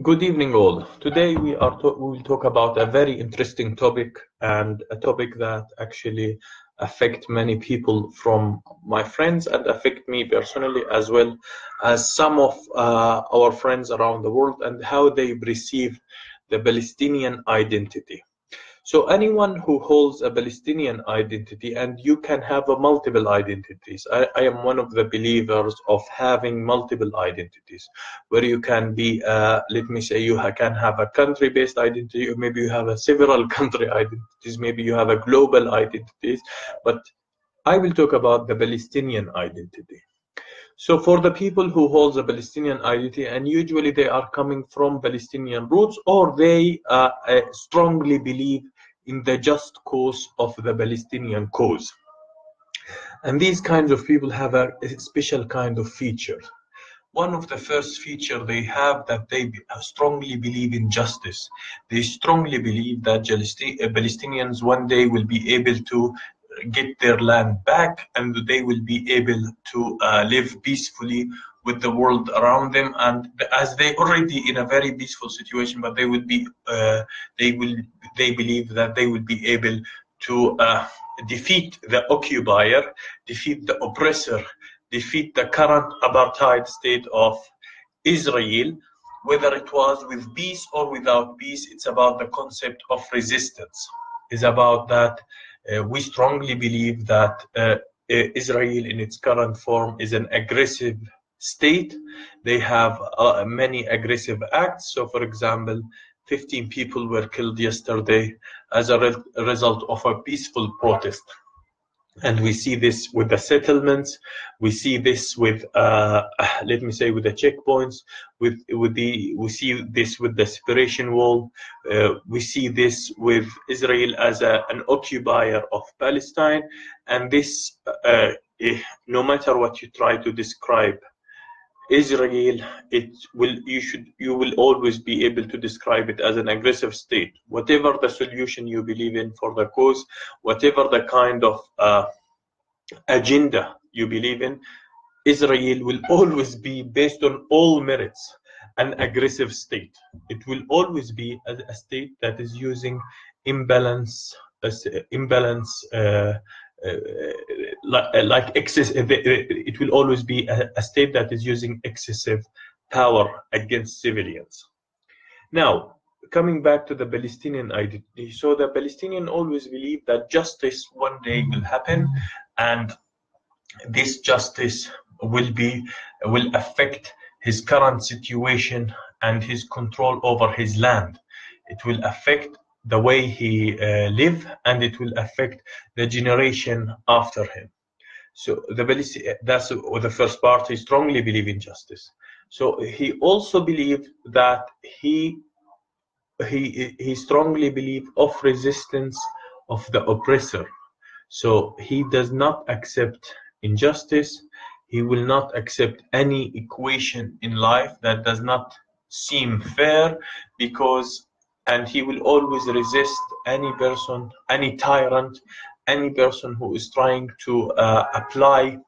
Good evening, all. Today we are we will talk about a very interesting topic and a topic that actually affect many people from my friends and affect me personally as well as some of uh, our friends around the world and how they perceive the Palestinian identity. So anyone who holds a Palestinian identity, and you can have a multiple identities. I, I, am one of the believers of having multiple identities, where you can be, uh, let me say, you can have a country-based identity, or maybe you have a several country identities, maybe you have a global identities, but I will talk about the Palestinian identity. So for the people who hold a Palestinian identity, and usually they are coming from Palestinian roots, or they uh, uh, strongly believe in the just cause of the Palestinian cause. And these kinds of people have a, special kind of feature. One of the first feature they have that they uh, strongly believe in justice. They strongly believe that uh, Palestinians one day will be able to get their land back and they will be able to uh, live peacefully with the world around them. And as they already in a very peaceful situation but they will be uh, they will they believe that they will be able to uh, defeat the occupier defeat the oppressor defeat the current apartheid state of israel. Whether it was with peace or without peace it's about the concept of resistance. Is about that we strongly believe that uh, Israel in its current form is an aggressive state. They have uh, many aggressive acts. So, for example, 15 people were killed yesterday as a re result of a peaceful protest and we see this with the settlements. We see this with uh, let me say with the checkpoints with with the we see this with the separation wall. Uh, we see this with israel as a, an occupier of palestine. And this uh, eh, no matter what you try to describe Israel, it will you should you will always be able to describe it as an aggressive state. Whatever the solution you believe in for the cause, whatever the kind of uh, agenda you believe in, Israel will always be based on all merits an aggressive state. It will always be a, a state that is using imbalance, uh, imbalance. Uh, like, uh, like excess, uh, it will always be a, state that is using excessive power against civilians. Now, coming back to the Palestinian identity, so the Palestinian always believe that justice one day will happen, and this justice will be will affect his current situation and his control over his land. It will affect the way he uh, live and it will affect the generation after him. So the that's the first part. He strongly believe in justice. So he also believed that he he he strongly believe of resistance of the oppressor. So he does not accept injustice. He will not accept any equation in life that does not seem fair because and he will always resist any person, any tyrant, any person who is trying to uh, apply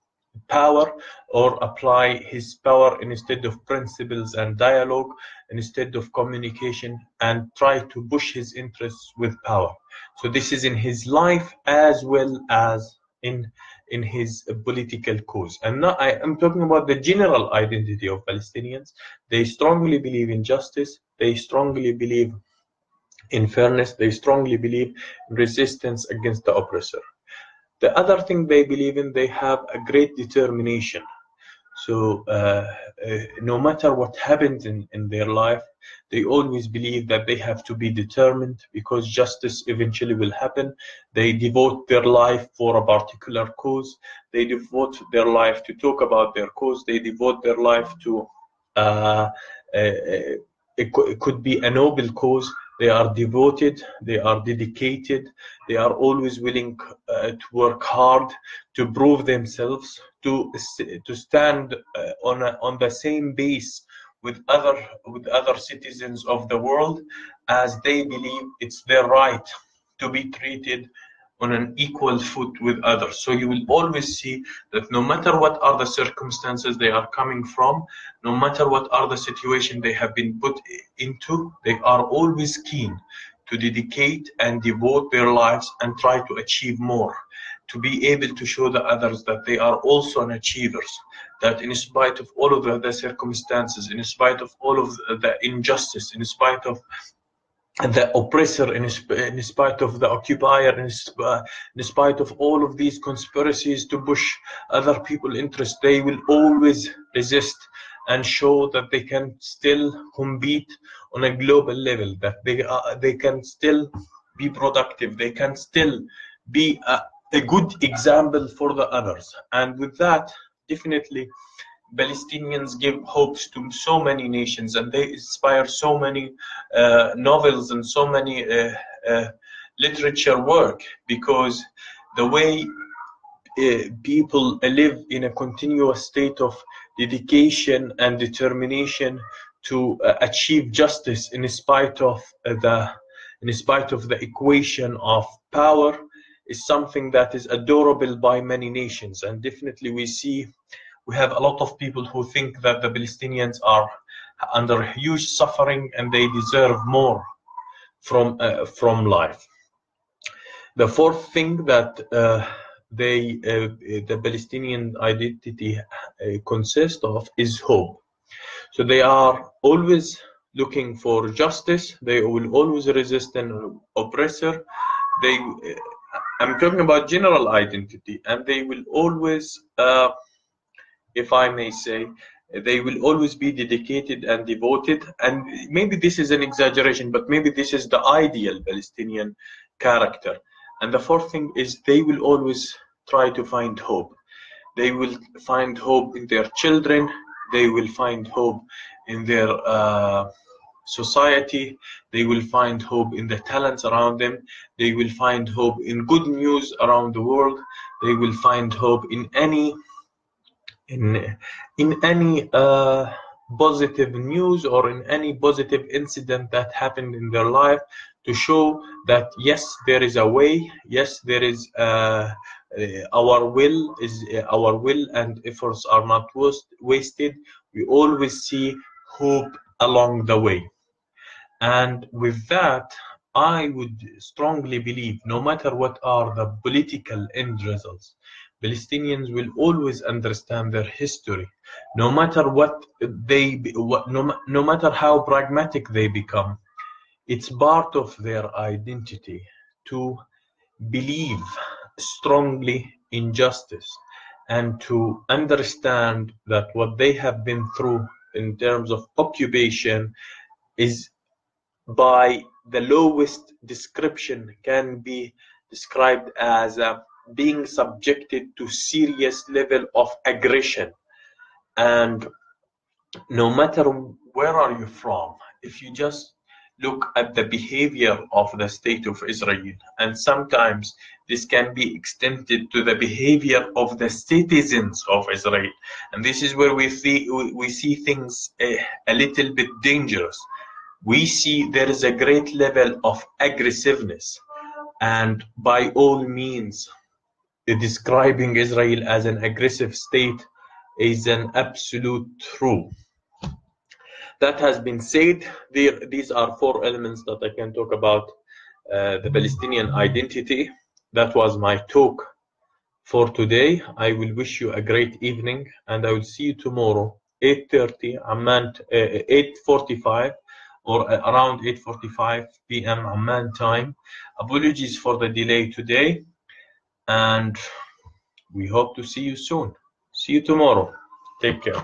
power or apply his power instead of principles and dialogue, instead of communication, and try to push his interests with power. So this is in his life as well as in in his political cause. And now I am talking about the general identity of Palestinians. They strongly believe in justice. They strongly believe in fairness, they strongly believe in resistance against the oppressor. The other thing they believe in, they have a great determination. So uh, uh, no matter what happens in, in their life, they always believe that they have to be determined because justice eventually will happen. They devote their life for a particular cause. They devote their life to talk about their cause. They devote their life to, uh, uh, uh it, it could be a noble cause they are devoted they are dedicated they are always willing uh, to work hard to prove themselves to to stand uh, on a, on the same base with other with other citizens of the world as they believe it's their right to be treated on an equal foot with others. So you will always see that no matter what are the circumstances they are coming from, no matter what are the situation they have been put into, they are always keen to dedicate and devote their lives and try to achieve more to be able to show the others that they are also an achievers that in spite of all of the, the circumstances in spite of all of the, the injustice in spite of the oppressor in, in spite of the occupier in, uh, in spite of all of these conspiracies to push other people interests they will always resist and show that they can still compete on a global level that they are they can still be productive they can still be a, a good example for the others. And with that definitely Palestinians give hopes to so many nations and they inspire so many uh, novels and so many uh, uh, literature work because the way uh, people live in a continuous state of dedication and determination to uh, achieve justice in spite of the in spite of the equation of power is something that is adorable by many nations. And definitely we see we have a lot of people who think that the Palestinians are under huge suffering and they deserve more from uh, from life. The fourth thing that uh, they uh, the Palestinian identity uh, consists of is hope. So they are always looking for justice. They will always resist an oppressor. They uh, I'm talking about general identity, and they will always uh, if I may say, they will always be dedicated and devoted. And maybe this is an exaggeration, but maybe this is the ideal Palestinian character. And the fourth thing is they will always try to find hope. They will find hope in their children. They will find hope in their uh, society. They will find hope in the talents around them. They will find hope in good news around the world. They will find hope in any in in any uh, positive news or in any positive incident that happened in their life to show that yes there is a way yes there is uh, uh, our will is uh, our will and efforts are not waste, wasted. We always see hope along the way. And with that i would strongly believe no matter what are the political end results Palestinians will always understand their history, no matter what they, what, no, no matter how pragmatic they become. It's part of their identity to believe strongly in justice and to understand that what they have been through in terms of occupation is by the lowest description can be described as a being subjected to serious level of aggression. And no matter where are you from if you just look at the behavior of the state of israel and sometimes this can be extended to the behavior of the citizens of israel. And this is where we see we see things a, a little bit dangerous. We see there is a great level of aggressiveness. And by all means describing Israel as an aggressive state is an absolute true. That has been said. There, these are four elements that I can talk about uh, the Palestinian identity. That was my talk for today. I will wish you a great evening and I will see you tomorrow 8.30 Amman, uh, 8.45 or around 8.45 p.m. Amman time. Apologies for the delay today and we hope to see you soon. See you tomorrow. Take care.